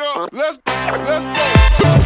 Let's let's go.